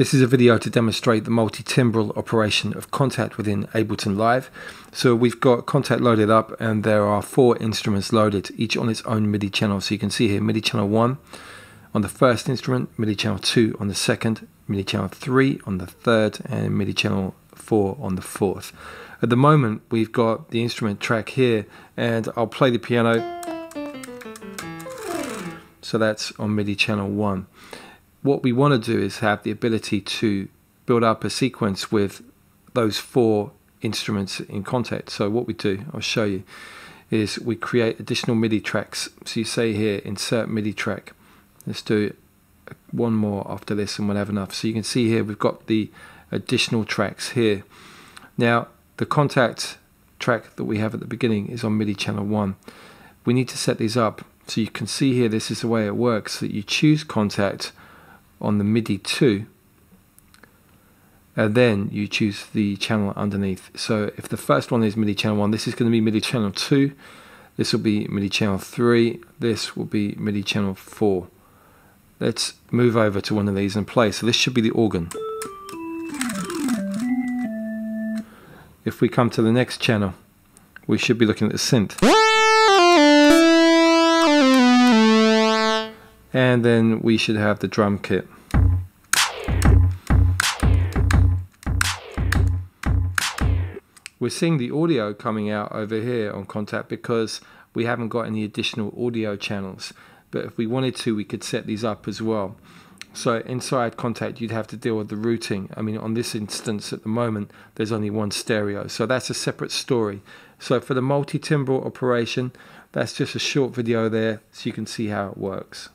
This is a video to demonstrate the multi-timbral operation of Kontakt within Ableton Live. So we've got Kontakt loaded up and there are four instruments loaded, each on its own MIDI channel. So you can see here MIDI channel 1 on the first instrument, MIDI channel 2 on the second, MIDI channel 3 on the third, and MIDI channel 4 on the fourth. At the moment we've got the instrument track here and I'll play the piano. So that's on MIDI channel 1 what we want to do is have the ability to build up a sequence with those four instruments in Kontakt. So what we do, I'll show you, is we create additional MIDI tracks. So you say here, insert MIDI track. Let's do one more after this and we'll have enough. So you can see here we've got the additional tracks here. Now the Kontakt track that we have at the beginning is on MIDI channel 1. We need to set these up. So you can see here this is the way it works. That you choose Kontakt on the MIDI 2 and then you choose the channel underneath. So if the first one is MIDI channel 1, this is going to be MIDI channel 2, this will be MIDI channel 3, this will be MIDI channel 4. Let's move over to one of these and play. So this should be the organ. If we come to the next channel, we should be looking at the synth. And then we should have the drum kit. We're seeing the audio coming out over here on Kontakt because we haven't got any additional audio channels. But if we wanted to we could set these up as well. So inside Kontakt you'd have to deal with the routing. I mean on this instance at the moment there's only one stereo. So that's a separate story. So for the multi-timbral operation that's just a short video there so you can see how it works